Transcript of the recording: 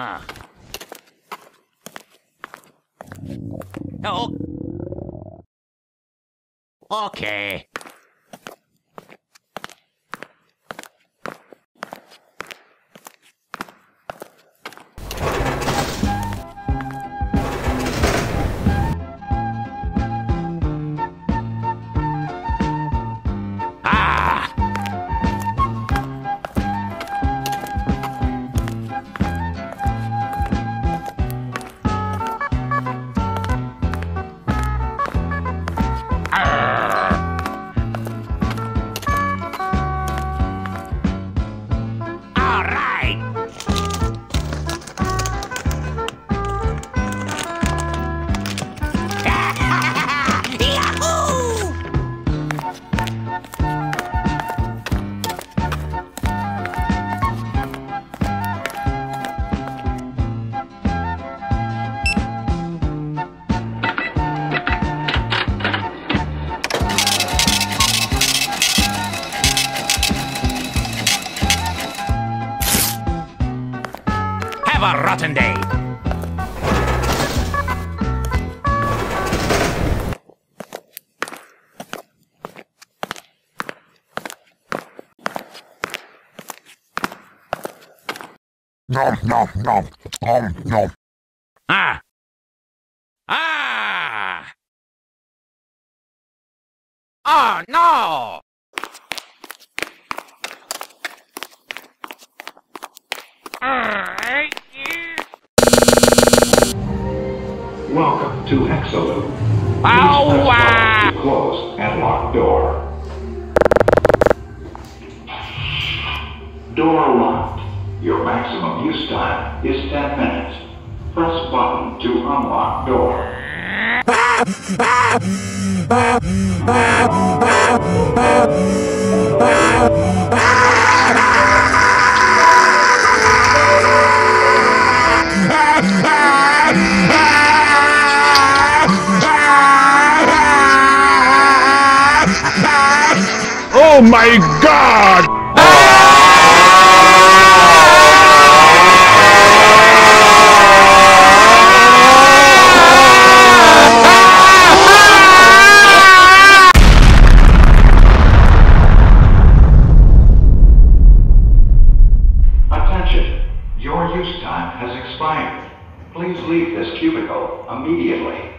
Ah. Oh. Okay. Have a rotten day. Nom nom nom nom nom. Ah! Ah! Oh no! Welcome to Exeloo. Please Ow, press ah. button to close and lock door. Door locked. Your maximum use time is 10 minutes. Press button to unlock door. Oh my god! Attention! Your use time has expired. Please leave this cubicle immediately.